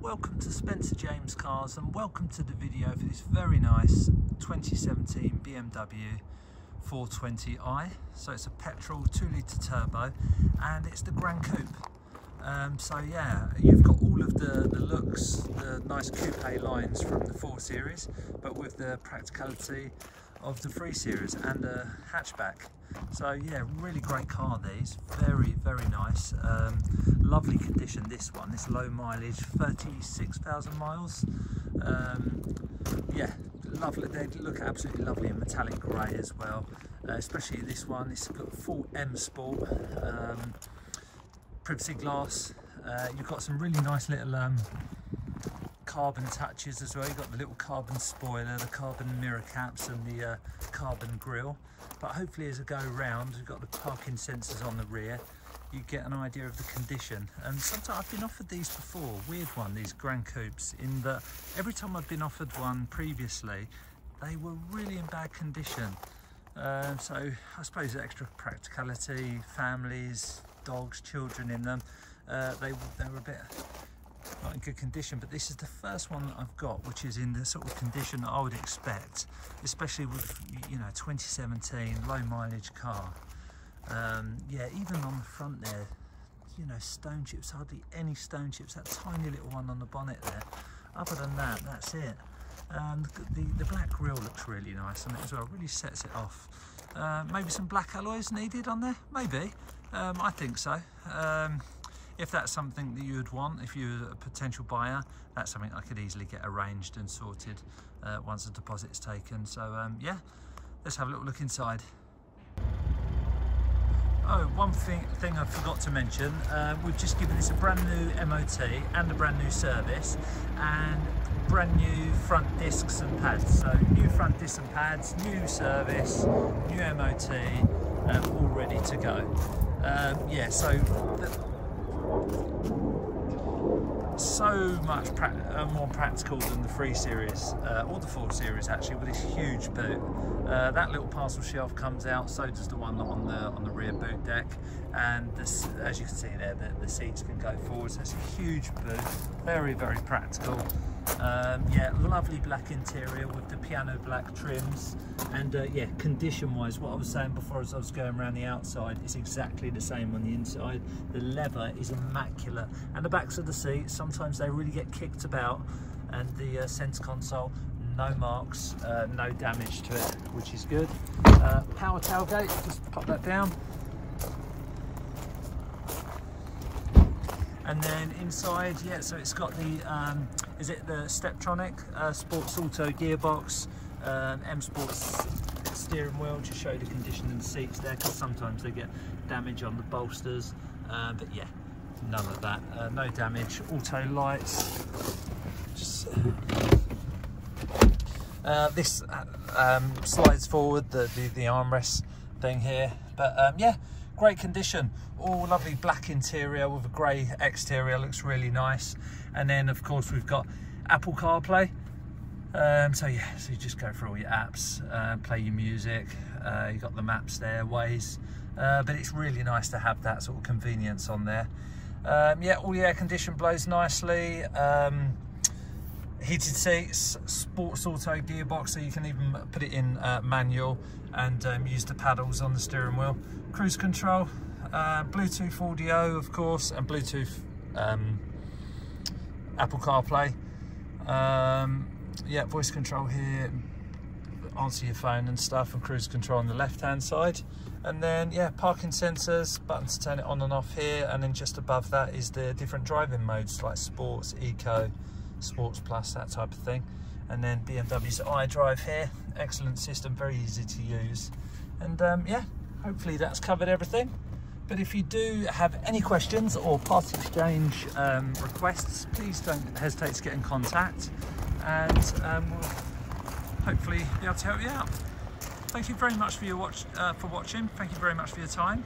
welcome to Spencer James Cars and welcome to the video for this very nice 2017 BMW 420i. So it's a petrol 2 litre turbo and it's the Gran Coupe. Um, so yeah, you've got all of the, the looks, the nice coupe lines from the 4 Series, but with the practicality of the 3 Series and a hatchback. So yeah, really great car these, very, very nice. Um, lovely condition this one, this low mileage, 36,000 miles. Um, yeah, lovely, they look absolutely lovely in metallic grey as well. Uh, especially this one, it's got full M Sport, um, privacy glass. Uh, you've got some really nice little um, carbon touches as well. You've got the little carbon spoiler, the carbon mirror caps and the uh, carbon grille. But hopefully as I go around, we've got the parking sensors on the rear. You get an idea of the condition. And sometimes I've been offered these before, weird one, these Gran Coupes, in that every time I've been offered one previously, they were really in bad condition. Uh, so I suppose extra practicality, families, dogs, children in them, uh, they, they were a bit not in good condition, but this is the first one that I've got, which is in the sort of condition that I would expect, especially with, you know, 2017 low mileage car. Um, yeah, even on the front there, you know, stone chips, hardly any stone chips, that tiny little one on the bonnet there. Other than that, that's it. Um, the, the black grille looks really nice on it as well, really sets it off. Uh, maybe some black alloys needed on there, maybe. Um, I think so. If that's something that you would want, if you're a potential buyer, that's something I could easily get arranged and sorted uh, once the deposit's taken. So um, yeah, let's have a little look inside. Oh, one thing, thing I forgot to mention, uh, we've just given this a brand new MOT and a brand new service and brand new front discs and pads. So new front discs and pads, new service, new MOT, um, all ready to go. Um, yeah, so so much pra uh, more practical than the 3 Series, uh, or the 4 Series actually, with this huge boot. Uh, that little parcel shelf comes out, so does the one on the on the rear boot deck, and this, as you can see there, the, the seats can go forward, so it's a huge boot, very, very practical. Um, yeah, lovely black interior with the piano black trims, and uh, yeah, condition-wise, what I was saying before as I was going around the outside, it's exactly the same on the inside. The leather is immaculate, and the backs of the seats, sometimes they really get kicked about, and the uh, console, no marks, uh, no damage to it, which is good. Uh, power tailgate, just pop that down. And then inside, yeah, so it's got the, um, is it the Steptronic uh, Sports Auto gearbox, um, M Sports steering wheel, just show the condition of the seats there, because sometimes they get damage on the bolsters, uh, but yeah, none of that, uh, no damage. Auto lights, just, uh, this uh, um, slides forward, the, the, the armrest thing here, but um, yeah, great condition. All lovely black interior with a grey exterior looks really nice. And then of course we've got apple carplay. Um, so yeah so you just go through all your apps uh, play your music uh, you got the maps there Waze. Uh, but it's really nice to have that sort of convenience on there. Um, yeah all the air condition blows nicely. Um, heated seats, sports auto gearbox, so you can even put it in uh, manual and um, use the paddles on the steering wheel. Cruise control, uh, Bluetooth audio, of course, and Bluetooth um, Apple CarPlay. Um, yeah, voice control here, answer your phone and stuff, and cruise control on the left-hand side. And then, yeah, parking sensors, button to turn it on and off here, and then just above that is the different driving modes like Sports, Eco, Sports Plus, that type of thing. And then BMW's iDrive here, excellent system, very easy to use. And um, yeah, hopefully that's covered everything. But if you do have any questions or part exchange um, requests, please don't hesitate to get in contact and um, we'll hopefully be able to help you out. Thank you very much for your watch uh, for watching. Thank you very much for your time